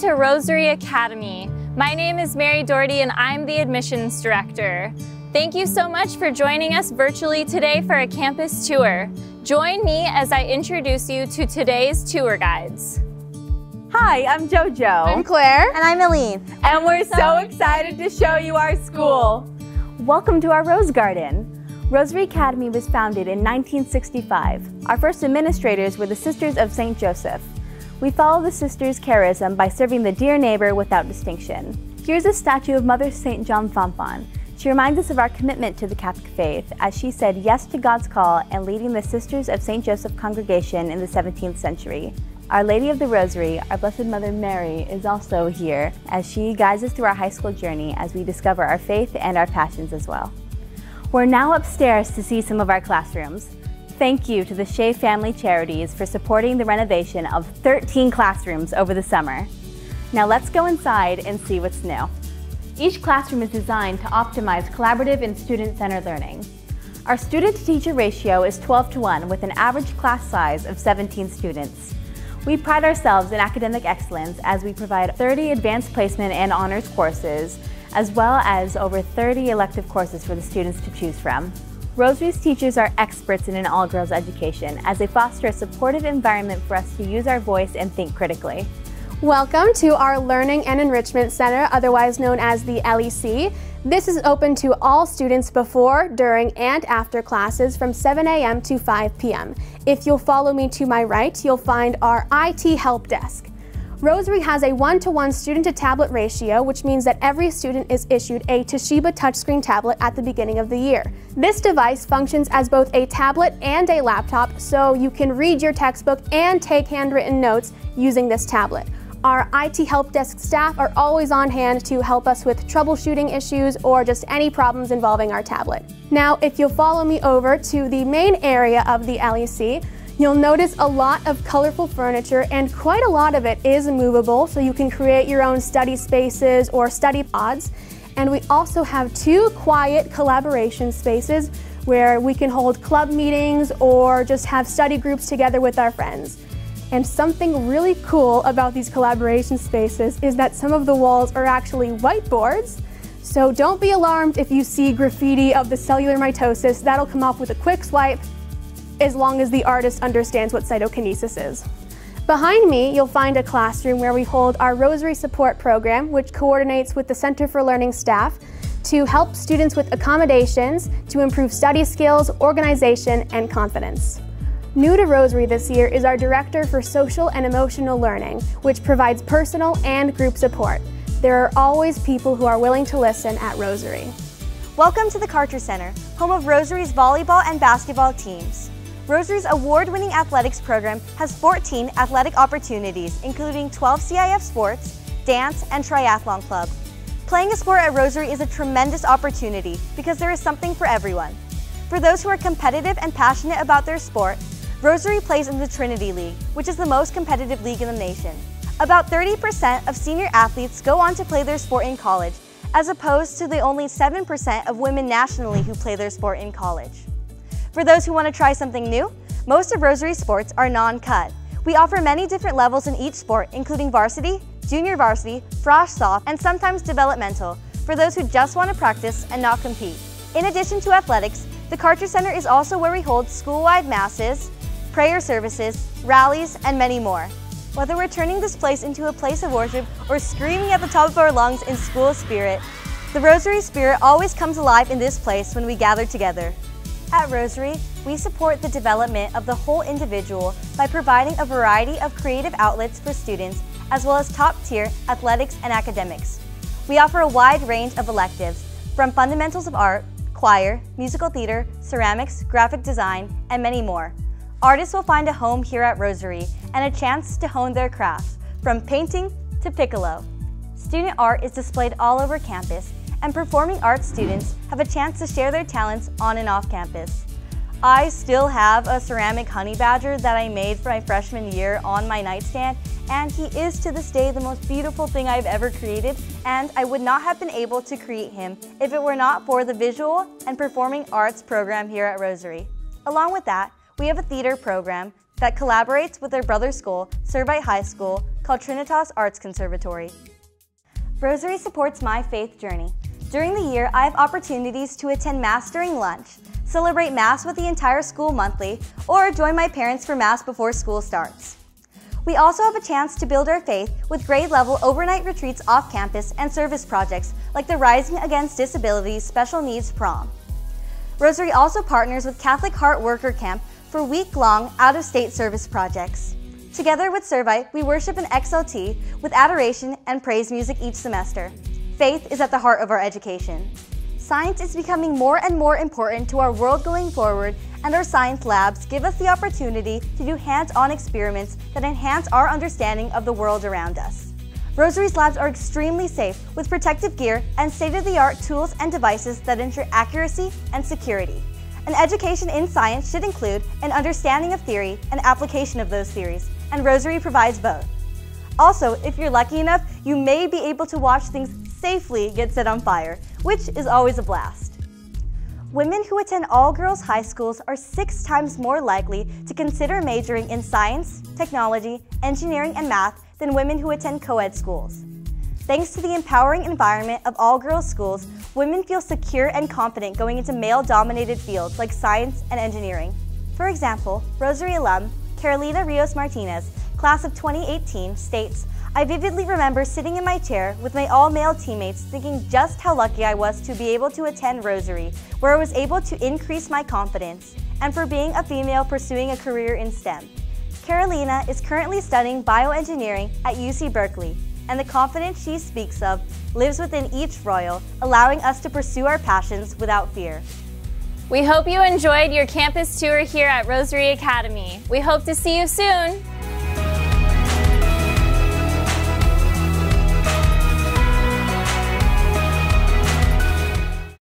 to Rosary Academy. My name is Mary Doherty and I'm the admissions director. Thank you so much for joining us virtually today for a campus tour. Join me as I introduce you to today's tour guides. Hi, I'm JoJo. I'm Claire. And I'm Eileen. And we're so excited to show you our school. Welcome to our Rose Garden. Rosary Academy was founded in 1965. Our first administrators were the Sisters of St. Joseph. We follow the sisters' charism by serving the dear neighbor without distinction. Here's a statue of Mother St. John Fontbonne. She reminds us of our commitment to the Catholic faith as she said yes to God's call and leading the Sisters of St. Joseph congregation in the 17th century. Our Lady of the Rosary, our Blessed Mother Mary, is also here as she guides us through our high school journey as we discover our faith and our passions as well. We're now upstairs to see some of our classrooms. Thank you to the Shea Family Charities for supporting the renovation of 13 classrooms over the summer. Now let's go inside and see what's new. Each classroom is designed to optimize collaborative and student-centered learning. Our student-to-teacher ratio is 12 to 1 with an average class size of 17 students. We pride ourselves in academic excellence as we provide 30 advanced placement and honors courses, as well as over 30 elective courses for the students to choose from. Rosary's teachers are experts in an all-girls education as they foster a supportive environment for us to use our voice and think critically. Welcome to our Learning and Enrichment Center, otherwise known as the LEC. This is open to all students before, during, and after classes from 7 a.m. to 5 p.m. If you'll follow me to my right, you'll find our IT help desk. Rosary has a one-to-one student-to-tablet ratio, which means that every student is issued a Toshiba touchscreen tablet at the beginning of the year. This device functions as both a tablet and a laptop, so you can read your textbook and take handwritten notes using this tablet. Our IT help desk staff are always on hand to help us with troubleshooting issues or just any problems involving our tablet. Now, if you'll follow me over to the main area of the LEC, You'll notice a lot of colorful furniture and quite a lot of it is movable so you can create your own study spaces or study pods. And we also have two quiet collaboration spaces where we can hold club meetings or just have study groups together with our friends. And something really cool about these collaboration spaces is that some of the walls are actually whiteboards. So don't be alarmed if you see graffiti of the cellular mitosis. That'll come off with a quick swipe as long as the artist understands what cytokinesis is. Behind me, you'll find a classroom where we hold our Rosary Support Program, which coordinates with the Center for Learning staff to help students with accommodations to improve study skills, organization, and confidence. New to Rosary this year is our Director for Social and Emotional Learning, which provides personal and group support. There are always people who are willing to listen at Rosary. Welcome to the Carter Center, home of Rosary's volleyball and basketball teams. Rosary's award-winning athletics program has 14 athletic opportunities, including 12 CIF sports, dance, and triathlon club. Playing a sport at Rosary is a tremendous opportunity because there is something for everyone. For those who are competitive and passionate about their sport, Rosary plays in the Trinity League, which is the most competitive league in the nation. About 30% of senior athletes go on to play their sport in college, as opposed to the only 7% of women nationally who play their sport in college. For those who want to try something new, most of Rosary sports are non-cut. We offer many different levels in each sport, including varsity, junior varsity, frosh soph, and sometimes developmental, for those who just want to practice and not compete. In addition to athletics, the Carter Center is also where we hold school-wide masses, prayer services, rallies, and many more. Whether we're turning this place into a place of worship or screaming at the top of our lungs in school spirit, the Rosary spirit always comes alive in this place when we gather together. At Rosary, we support the development of the whole individual by providing a variety of creative outlets for students as well as top-tier athletics and academics. We offer a wide range of electives, from fundamentals of art, choir, musical theater, ceramics, graphic design, and many more. Artists will find a home here at Rosary and a chance to hone their crafts, from painting to piccolo. Student art is displayed all over campus and performing arts students have a chance to share their talents on and off campus. I still have a ceramic honey badger that I made for my freshman year on my nightstand, and he is to this day the most beautiful thing I've ever created, and I would not have been able to create him if it were not for the visual and performing arts program here at Rosary. Along with that, we have a theater program that collaborates with our brother school, Servite High School, called Trinitas Arts Conservatory. Rosary supports my faith journey. During the year, I have opportunities to attend Mass during lunch, celebrate Mass with the entire school monthly, or join my parents for Mass before school starts. We also have a chance to build our faith with grade level overnight retreats off campus and service projects like the Rising Against Disabilities Special Needs Prom. Rosary also partners with Catholic Heart Worker Camp for week-long out-of-state service projects. Together with Servite, we worship in XLT with adoration and praise music each semester. Faith is at the heart of our education. Science is becoming more and more important to our world going forward and our science labs give us the opportunity to do hands-on experiments that enhance our understanding of the world around us. Rosary's labs are extremely safe with protective gear and state-of-the-art tools and devices that ensure accuracy and security. An education in science should include an understanding of theory and application of those theories, and Rosary provides both. Also, if you're lucky enough, you may be able to watch things safely get set on fire, which is always a blast. Women who attend all-girls high schools are six times more likely to consider majoring in science, technology, engineering, and math than women who attend co-ed schools. Thanks to the empowering environment of all-girls schools, women feel secure and confident going into male-dominated fields like science and engineering. For example, Rosary alum Carolina Rios Martinez, class of 2018, states, I vividly remember sitting in my chair with my all-male teammates thinking just how lucky I was to be able to attend Rosary, where I was able to increase my confidence, and for being a female pursuing a career in STEM. Carolina is currently studying bioengineering at UC Berkeley, and the confidence she speaks of lives within each Royal, allowing us to pursue our passions without fear. We hope you enjoyed your campus tour here at Rosary Academy. We hope to see you soon.